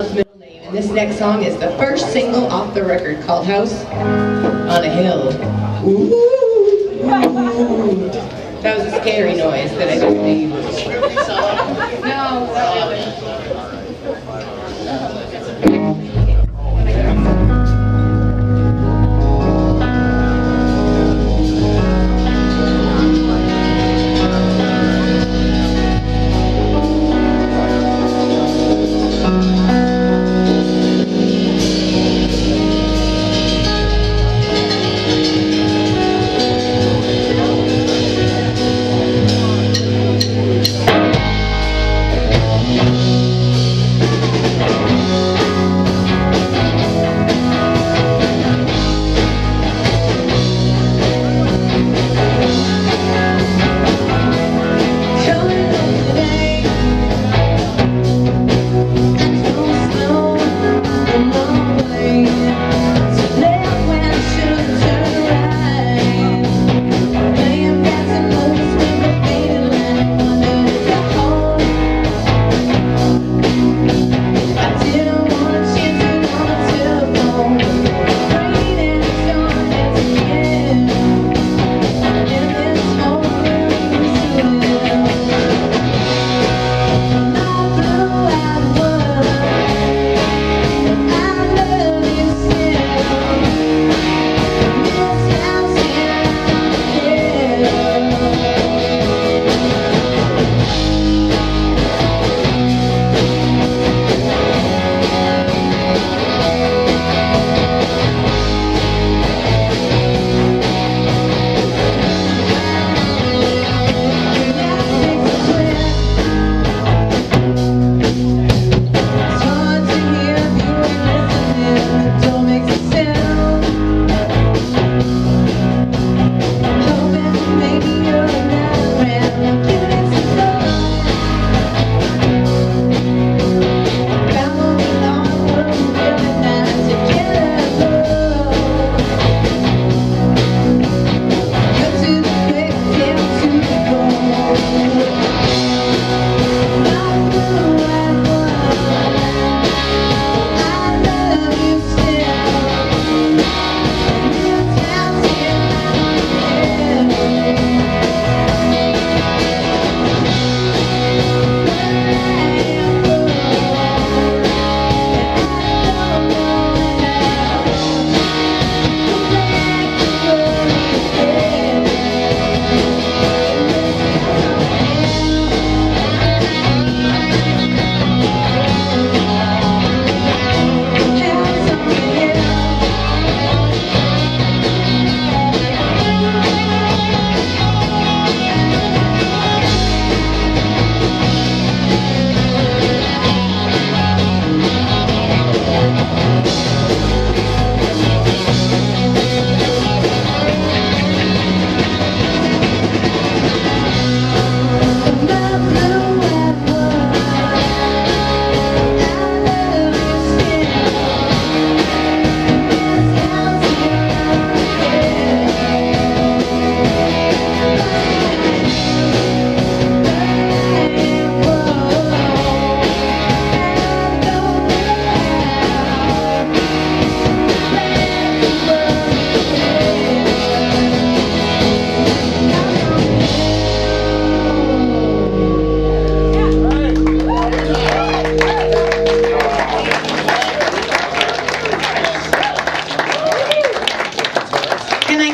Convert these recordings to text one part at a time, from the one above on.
and this next song is the first single off the record called House on a Hill. Ooh. That was a scary noise that I didn't leave.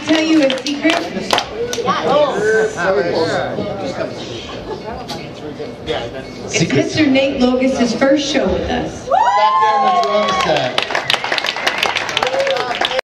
Tell you a secret? It's Mr. Nate Logus' first show with us. Back there in the set.